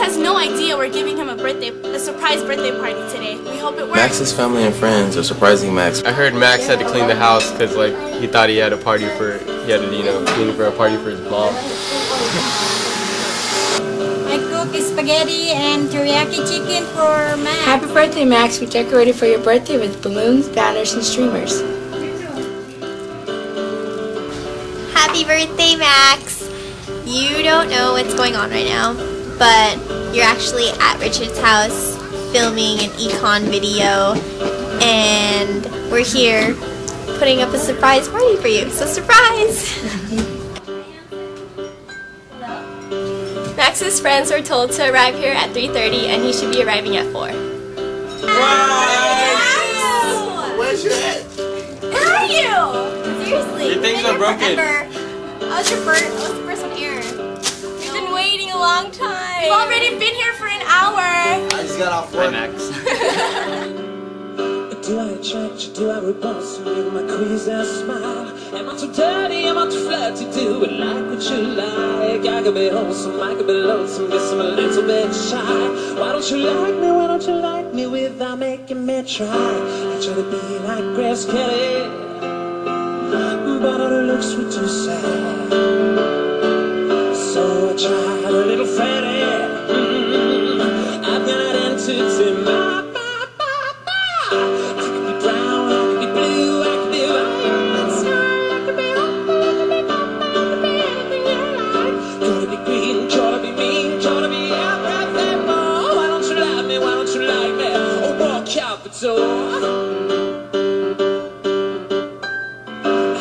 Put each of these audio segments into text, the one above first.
has no idea we're giving him a birthday, a surprise birthday party today. We hope it works. Max's family and friends are surprising Max. I heard Max had to clean the house because like he thought he had a party for he had to you know clean for a party for his mom. I cook spaghetti and teriyaki chicken for Max. Happy birthday, Max. We decorated for your birthday with balloons, banners, and streamers. Happy birthday, Max! You don't know what's going on right now, but you're actually at Richard's house filming an econ video, and we're here putting up a surprise party for you. So, surprise! Max's friends were told to arrive here at 3.30 and he should be arriving at 4. Where's your head? Where are you? Seriously. Your things are broken. Oh, I was your first, oh, I was the first one here. Long time. We've already been here for an hour. I just got off Hi work. Max. Do I attract you? Do I repulse you with my queasy smile? Am I too dirty? Am I too flirty? Do I like what you like? I could be wholesome, I could be lonesome, guess I'm a little bit shy. Why don't you like me? Why don't you like me without making me try? I try to be like Grace Kelly, but all the looks were too sad. A little Freddie. Mm, I've got my, my, my, my. I could be brown, I could be blue, I could be I could be I could be I could be anything you like. Gonna be green, gonna be mean, gonna be everything. Why don't you me? Why don't you like me? Oh, walk out the door.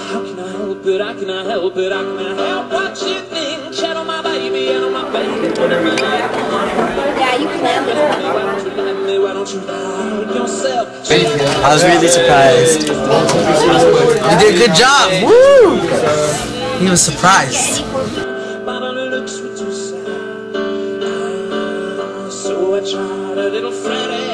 How can I help it? I help it? I help what you think? I was really surprised. You did a good job. Woo! He was surprised. So I tried a little Freddie.